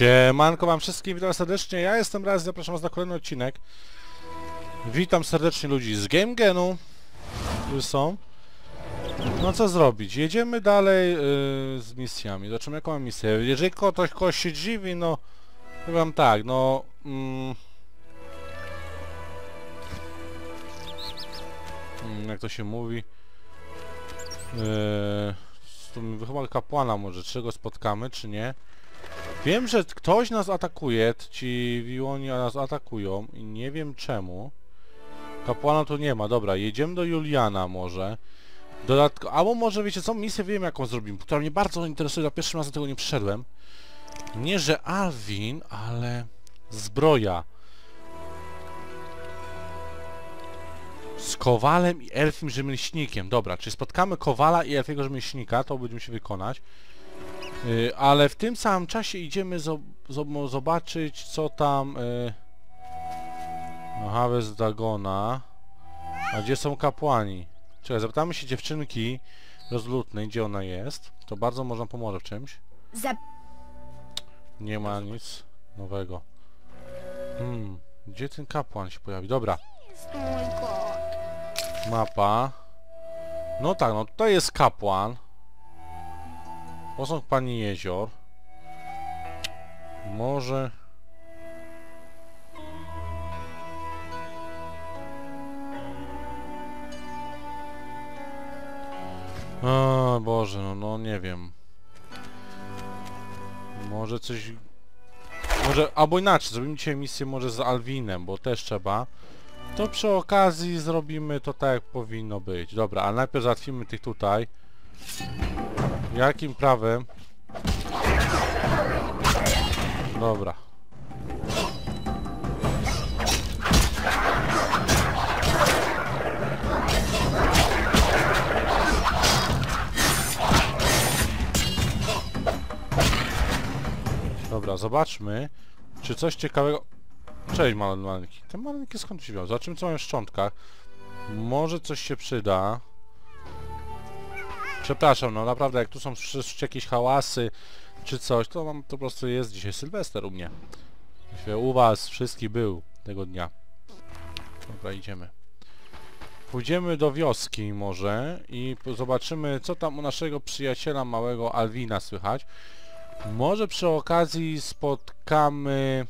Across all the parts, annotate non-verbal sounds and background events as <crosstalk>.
Siemanko wam wszystkim, witam serdecznie, ja jestem raz, zapraszam was na kolejny odcinek. Witam serdecznie ludzi z Game Genu, którzy są. No co zrobić, jedziemy dalej yy, z misjami, zobaczymy jaką mam misję. Jeżeli ktoś kogoś się dziwi, no powiem tak, no... Mm, mm, jak to się mówi? Yy, chyba kapłana może, czy go spotkamy, czy nie? Wiem, że ktoś nas atakuje, ci wiłoni nas atakują i nie wiem czemu. Kapłana tu nie ma, dobra, jedziemy do Juliana może. Dodatko, albo może wiecie co, misję wiem jaką zrobimy, która mnie bardzo interesuje, za pierwszym razem tego nie przyszedłem. Nie, że Alvin, ale zbroja. Z Kowalem i Elfim Rzemieślnikiem. Dobra, czy spotkamy Kowala i Elfiego Rzemieślnika, to będziemy się wykonać. Y, ale w tym samym czasie idziemy zobaczyć co tam yy... Harvest Dagona. A gdzie są kapłani? Czekaj, zapytamy się dziewczynki rozlutnej, gdzie ona jest. To bardzo można pomoże w czymś. Nie ma nic nowego. Hmm, gdzie ten kapłan się pojawi, dobra. Mapa. No tak, no tutaj jest kapłan Posąg Pani Jezior. Może... O Boże, no, no nie wiem. Może coś... Może, albo inaczej, zrobimy dzisiaj misję może z Alwinem, bo też trzeba. To przy okazji zrobimy to tak jak powinno być. Dobra, ale najpierw załatwimy tych tutaj. Jakim prawem? Dobra. Dobra, zobaczmy, czy coś ciekawego... Cześć, maleńki. Te maleńki skąd się wziął? Zobaczymy, co mają w szczątkach. Może coś się przyda. Przepraszam, no naprawdę, jak tu są jakieś hałasy czy coś, to mam to po prostu jest dzisiaj Sylwester u mnie. U was wszystkich był tego dnia. Dobra, idziemy. Pójdziemy do wioski może i zobaczymy, co tam u naszego przyjaciela małego Alwina słychać. Może przy okazji spotkamy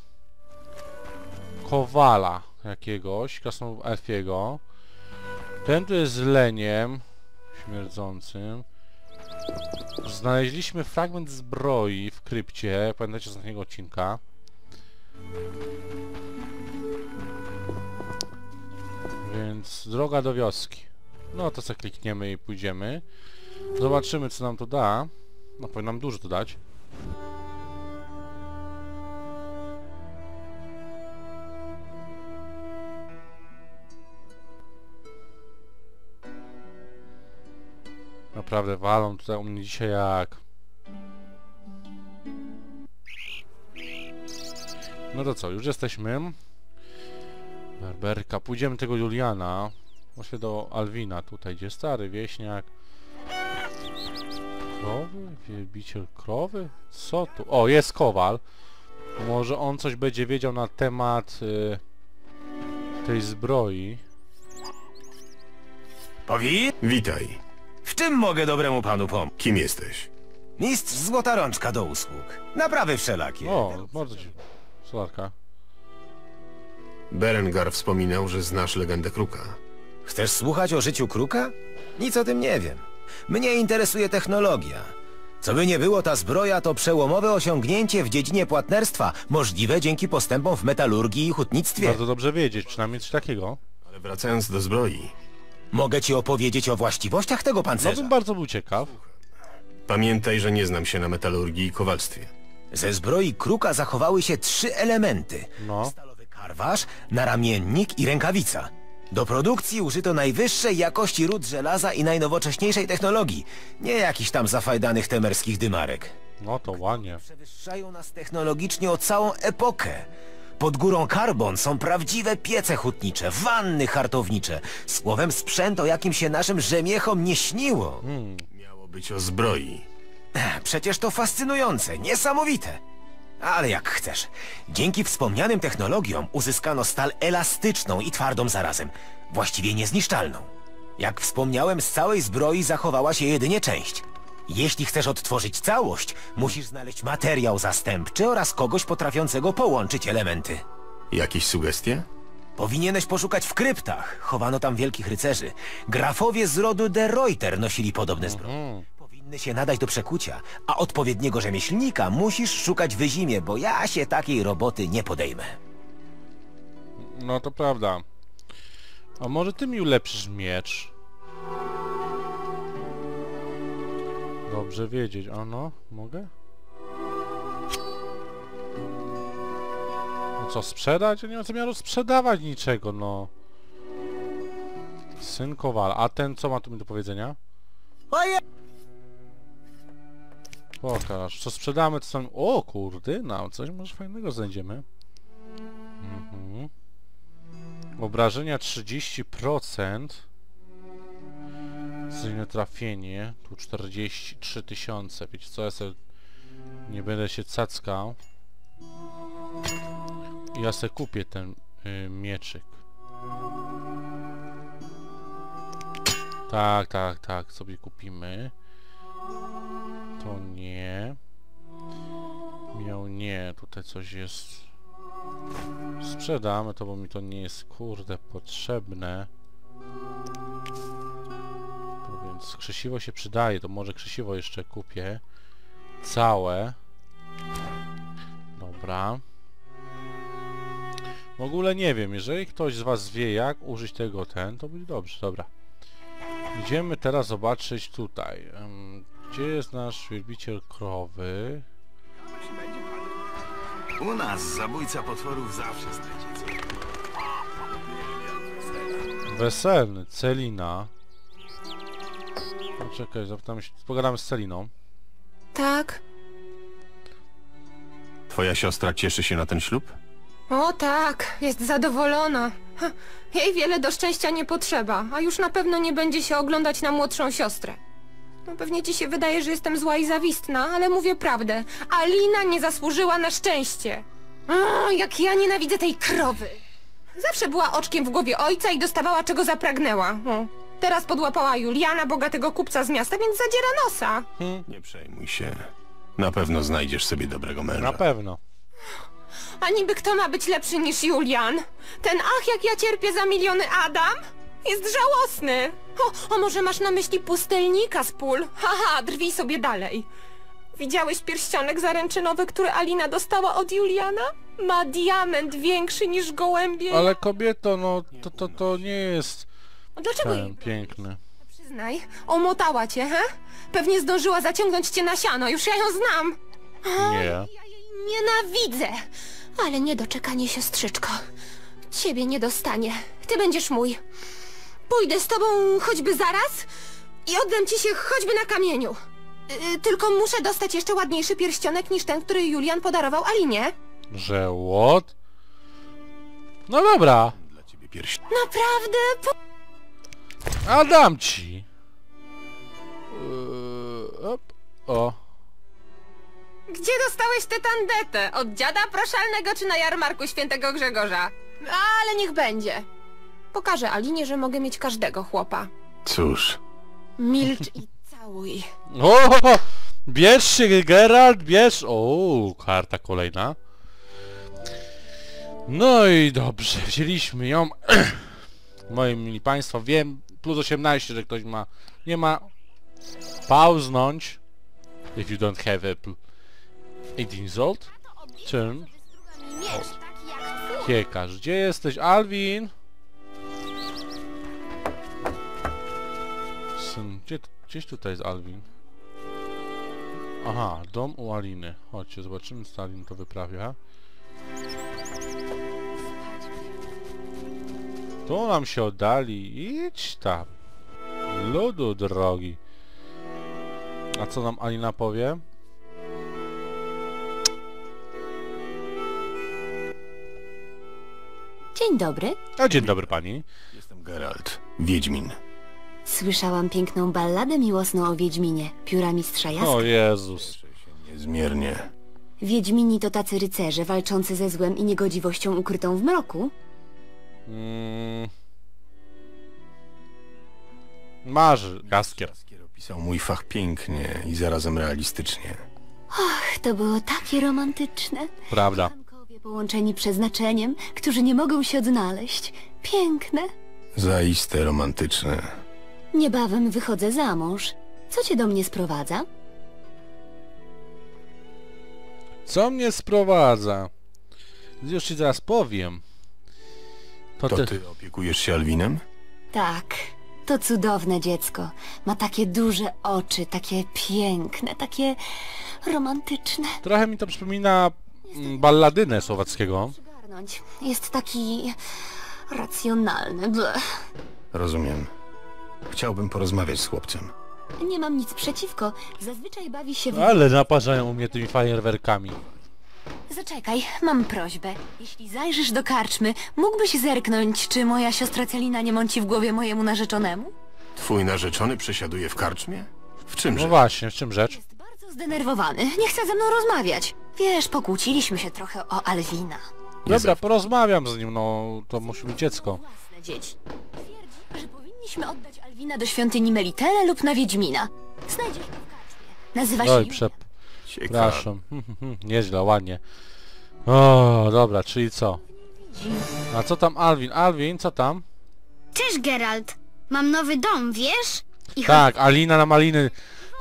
Kowala jakiegoś, krasnolud elfiego. Ten tu jest leniem śmierdzącym. Znaleźliśmy fragment zbroi w krypcie, pamiętacie z ostatniego odcinka. Więc droga do wioski. No to sobie klikniemy i pójdziemy. Zobaczymy co nam to da. No powinno nam dużo to dać. Naprawdę walą tutaj u mnie dzisiaj jak... No to co, już jesteśmy. Berberka. Pójdziemy tego Juliana. Właśnie do Alwina tutaj, gdzie stary wieśniak. Krowy? Wielbiciel krowy? Co tu? O, jest Kowal. Może on coś będzie wiedział na temat y, tej zbroi. Powi? Witaj. W czym mogę dobremu panu pomóc? Kim jesteś? Mistrz Złota Rączka do usług. Naprawy wszelakie. O, bardzo ci... Solarka. Berengar wspominał, że znasz legendę Kruka. Chcesz słuchać o życiu Kruka? Nic o tym nie wiem. Mnie interesuje technologia. Co by nie było, ta zbroja to przełomowe osiągnięcie w dziedzinie płatnerstwa, możliwe dzięki postępom w metalurgii i hutnictwie. Bardzo dobrze wiedzieć, przynajmniej coś takiego. Ale wracając do zbroi, Mogę ci opowiedzieć o właściwościach tego No pancerza. bym bardzo był ciekaw. pamiętaj, że nie znam się na metalurgii i kowalstwie. Ze zbroi Kruka zachowały się trzy elementy. No. Stalowy karwasz, naramiennik i rękawica. Do produkcji użyto najwyższej jakości ród żelaza i najnowocześniejszej technologii. Nie jakichś tam zafajdanych temerskich dymarek. No to ładnie. Przewyższają nas technologicznie o całą epokę. Pod górą Karbon są prawdziwe piece hutnicze, wanny hartownicze. Słowem sprzęt, o jakim się naszym rzemiechom nie śniło. Miało być o zbroi. Przecież to fascynujące, niesamowite. Ale jak chcesz. Dzięki wspomnianym technologiom uzyskano stal elastyczną i twardą zarazem. Właściwie niezniszczalną. Jak wspomniałem, z całej zbroi zachowała się jedynie część. Jeśli chcesz odtworzyć całość, musisz znaleźć materiał zastępczy oraz kogoś potrafiącego połączyć elementy. Jakieś sugestie? Powinieneś poszukać w kryptach. Chowano tam wielkich rycerzy. Grafowie z rodu de Reuter nosili podobne zbroje. Powinny się nadać do przekucia, a odpowiedniego rzemieślnika musisz szukać w zimie, bo ja się takiej roboty nie podejmę. No to prawda. A może ty mi ulepszysz miecz? Dobrze wiedzieć. A no, mogę? No co, sprzedać? Ja nie mam zamiaru sprzedawać niczego, no. Syn Kowala. A ten co ma tu mi do powiedzenia? Pokaż. Co sprzedamy, to sam... O kurde, no coś może fajnego znajdziemy. Mhm. Obrażenia 30%. Zajmę trafienie. Tu 43 tysiące. Wiecie co, ja sobie nie będę się cackał. Ja se kupię ten y, mieczyk. Tak, tak, tak, sobie kupimy. To nie. Miał nie, tutaj coś jest. Sprzedamy to, bo mi to nie jest kurde potrzebne. Więc krzesiwo się przydaje, to może krzesiwo jeszcze kupię. Całe. Dobra. W ogóle nie wiem, jeżeli ktoś z was wie jak użyć tego ten, to będzie dobrze, dobra. Idziemy teraz zobaczyć tutaj. Gdzie jest nasz wielbiciel krowy? U nas zabójca potworów zawsze znajdzie. Weselny, Celina. Poczekaj, zapytamy się, pogadamy z Celiną. Tak. Twoja siostra cieszy się na ten ślub? O tak, jest zadowolona. Ha, <laughs> Jej wiele do szczęścia nie potrzeba, a już na pewno nie będzie się oglądać na młodszą siostrę. No pewnie ci się wydaje, że jestem zła i zawistna, ale mówię prawdę. Alina nie zasłużyła na szczęście. O, jak ja nienawidzę tej krowy. Zawsze była oczkiem w głowie ojca i dostawała czego zapragnęła. O. Teraz podłapała Juliana, bogatego kupca z miasta, więc zadziera nosa. Nie przejmuj się. Na pewno znajdziesz sobie dobrego męża. Na pewno. A niby kto ma być lepszy niż Julian? Ten ach, jak ja cierpię za miliony Adam? Jest żałosny. O, o może masz na myśli pustelnika z pól? Haha, drwij sobie dalej. Widziałeś pierścionek zaręczynowy, który Alina dostała od Juliana? Ma diament większy niż gołębie. Ale kobieto, no to, to, to nie jest Dlaczego jej ten piękny. przyznaj? Omotała cię, he? Pewnie zdążyła zaciągnąć cię na siano, już ja ją znam. Nie. Ja jej nienawidzę! Ale niedoczekanie, siostrzyczko. Ciebie nie dostanie. Ty będziesz mój. Pójdę z tobą choćby zaraz i oddam ci się choćby na kamieniu. Yy, tylko muszę dostać jeszcze ładniejszy pierścionek niż ten, który Julian podarował Alinie. Że what? No dobra. Dla ciebie pierś... Naprawdę? Po... A dam ci. Yy, op. O. Gdzie dostałeś tę tandetę? Od dziada proszalnego czy na jarmarku świętego Grzegorza? Ale niech będzie. Pokażę Alinie, że mogę mieć każdego chłopa. Cóż, Milcz i <laughs> całuj. O! Bierz się, Geralt, bierz! O, karta kolejna. No i dobrze, wzięliśmy ją. <clears throat> Moi mili państwo, wiem, plus 18, że ktoś ma... Nie ma... Pauznąć. If you don't have a... pl- 18 zolt. Czym? Miecz taki jak twój. Kiekarz. Gdzie jesteś, Alvin? Syn, gdzie, gdzieś tutaj jest Alvin. Aha, dom u Aliny. Chodźcie, zobaczymy co Alin to wyprawia. Tu nam się oddali. Idź tam. Ludu drogi. A co nam Alina powie? Dzień dobry. A dzień dobry pani. jestem Geralt, Wiedźmin. Słyszałam piękną balladę miłosną o Wiedźminie, pióra mistrza Jaskra. O Jezus. Niezmiernie. Wiedźmini to tacy rycerze walczący ze złem i niegodziwością ukrytą w mroku? Mm. Masz, Jaskier. Jaskier opisał mój fach pięknie i zarazem realistycznie. Ach, to było takie romantyczne. Prawda. Kochankowie połączeni przeznaczeniem, którzy nie mogą się odnaleźć. Piękne. Zaiste romantyczne. Niebawem wychodzę za mąż. Co cię do mnie sprowadza? Co mnie sprowadza? Już ci zaraz powiem. To, To ty... ty opiekujesz się Alwinem? Tak, to cudowne dziecko. Ma takie duże oczy, takie piękne, takie romantyczne. Trochę mi to przypomina mm, balladynę słowackiego. Jest taki racjonalny. Bleh. Rozumiem. Chciałbym porozmawiać z chłopcem. Nie mam nic przeciwko. Zazwyczaj bawi się w... Ale naparzają mnie tymi fajerwerkami. Zaczekaj, mam prośbę. Jeśli zajrzysz do karczmy, mógłbyś zerknąć, czy moja siostra Celina nie mąci w głowie mojemu narzeczonemu? Twój narzeczony przesiaduje w karczmie? W No czymże? właśnie, w czym rzecz? Jest bardzo zdenerwowany. Nie chce ze mną rozmawiać. Wiesz, pokłóciliśmy się trochę o Alwina. Dobra, porozmawiam z nim, no to musi być dziecko. Własne dzieci. Twierdzi, że powinniśmy oddać Alwina do świątyni Melitele lub na Wiedźmina. Znajdziesz go w karczmie. Nazywa się Oj, Julia. prze... Ciekawe. Przepraszam. <laughs> Nieźle, ładnie. O, dobra, czyli co? A co tam Alwin? Alwin, co tam? Cześć Geralt. Mam nowy dom, wiesz? I Tak, Alina na Maliny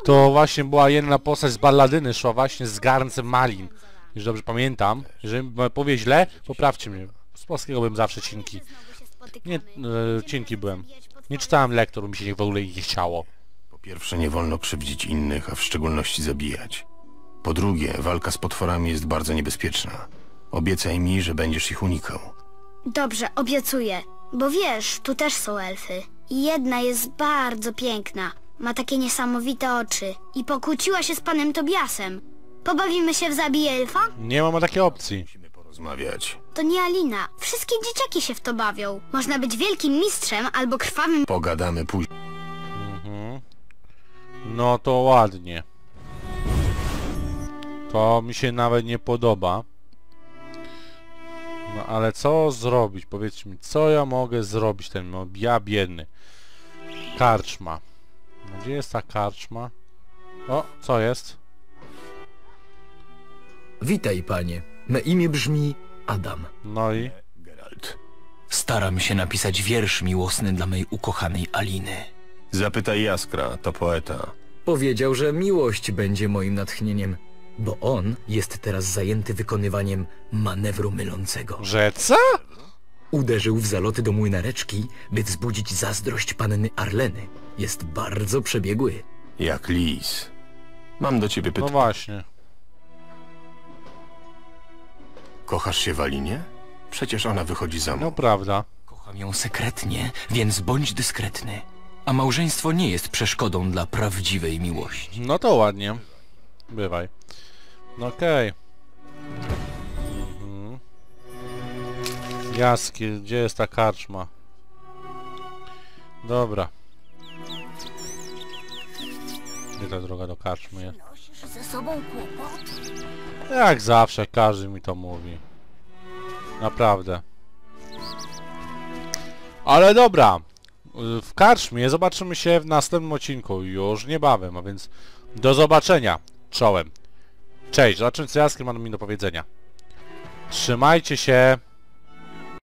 to właśnie była jedna postać z balladyny, szła właśnie z garncem Malin. Już dobrze pamiętam. Jeżeli powie źle, poprawcie mnie. Z polskiego byłem zawsze cienki. Nie, e, cienki byłem. Nie czytałem lektur, mi się w ogóle ich nie chciało. Po pierwsze, nie wolno krzywdzić innych, a w szczególności zabijać. Po drugie, walka z potworami jest bardzo niebezpieczna. Obiecaj mi, że będziesz ich unikał. Dobrze, obiecuję. Bo wiesz, tu też są elfy. I jedna jest bardzo piękna. Ma takie niesamowite oczy. I pokłóciła się z panem Tobiasem. Pobawimy się w zabij elfa? Nie mam takiej opcji. Musimy porozmawiać. To nie Alina. Wszystkie dzieciaki się w to bawią. Można być wielkim mistrzem albo krwawym Pogadamy później. No to ładnie. To mi się nawet nie podoba. No ale co zrobić? Powiedzcie mi, co ja mogę zrobić ten no, ja biedny. Karczma. No, Gdzie jest ta karczma? O, co jest? Witaj, panie. Me imię brzmi Adam. No i? Geralt. Staram się napisać wiersz miłosny dla mej ukochanej Aliny. Zapytaj Jaskra, to poeta. Powiedział, że miłość będzie moim natchnieniem, bo on jest teraz zajęty wykonywaniem manewru mylącego. Że co? Uderzył w zaloty do młynareczki, by wzbudzić zazdrość panny Arleny. Jest bardzo przebiegły. Jak lis. Mam do ciebie No pytanie. właśnie. Kochasz się w Alinie? Przecież ona wychodzi za No mną. prawda. Kocham ją sekretnie, więc bądź dyskretny. A małżeństwo nie jest przeszkodą dla prawdziwej miłości. No to ładnie. Bywaj. No okej. Mhm. Jaski, gdzie jest ta karczma? Dobra. Gdzie ta droga do karczmy jest? Ze sobą kłopot? Jak zawsze, każdy mi to mówi. Naprawdę. Ale dobra. W karczmie zobaczymy się w następnym odcinku. Już niebawem, a więc do zobaczenia. Czołem. Cześć, zobaczymy co Jaskier ma mi do powiedzenia. Trzymajcie się.